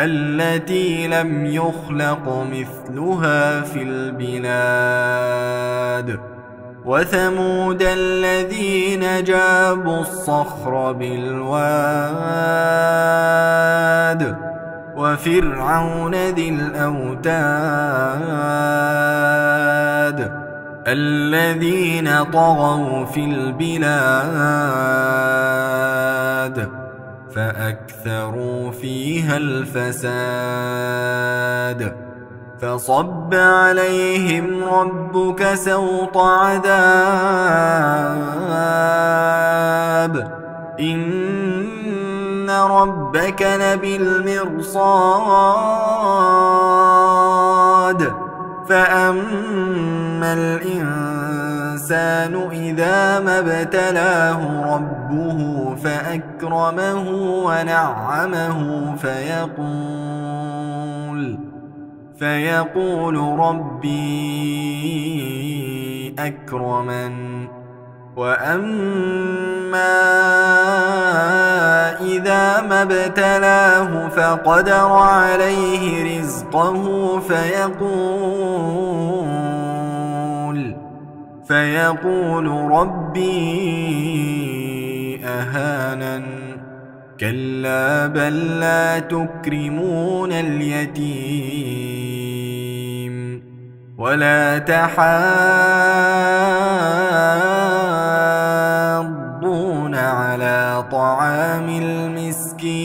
التي لم يخلق مثلها في البلاد. وثمود الذين جابوا الصخر بالواد. وفرعون ذي الأوتاد. الذين طغوا في البلاد. فأكثروا فيها الفساد فصب عليهم ربك سوط عذاب إن ربك لبالمرصاد فأما الإنسان إذا ما ابتلاه ربه فأكرمه ونعمه فيقول فيقول ربي أكرمن وأما ما ابتلاه فقدر عليه رزقه فيقول فيقول ربي أهانن. كلا بل لا تكرمون اليتيم ولا تحاضون على طعام المسكين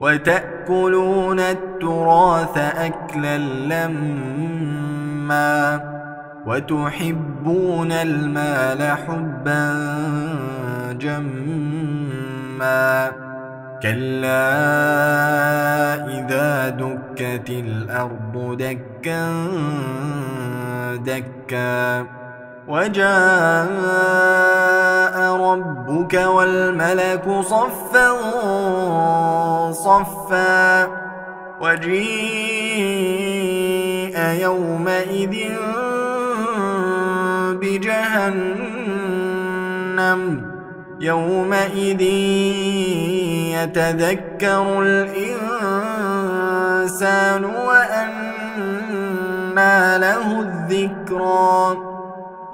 وتأكلون التراث أكلا لما وتحبون المال حبا جما كلا إذا دكت الأرض دكا دكا وجاء ربك والملك صفا صفا وجيء يومئذ بجهنم يومئذ يتذكر الإنسان وأنى له الذكرى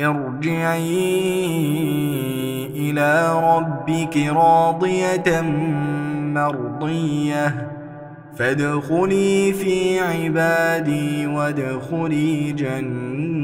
ارجعي إلى ربك راضية مرضية. فادخلي في عبادي وادخلي جنتي.